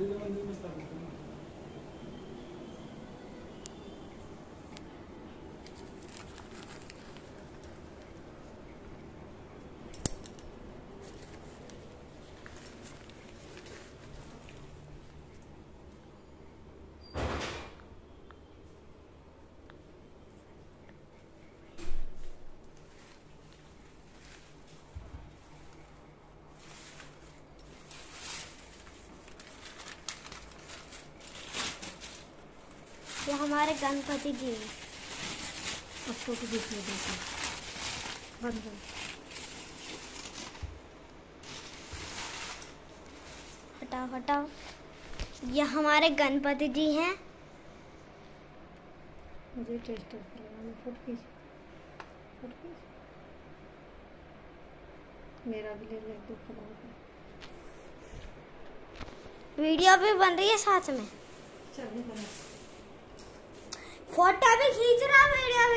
Dele ela é mesma estava tá comigo. Tá ये हमारे गणपति जी हैं। अब फ़ोटो देख लो देखो बंद हटाओ हटाओ ये हमारे गणपति जी हैं। मुझे खींच। मेरा भी ले ले दो होकर वीडियो भी बन रही है साथ में? चलिए बना। फ़ोटो भी खींच रहा वीडियो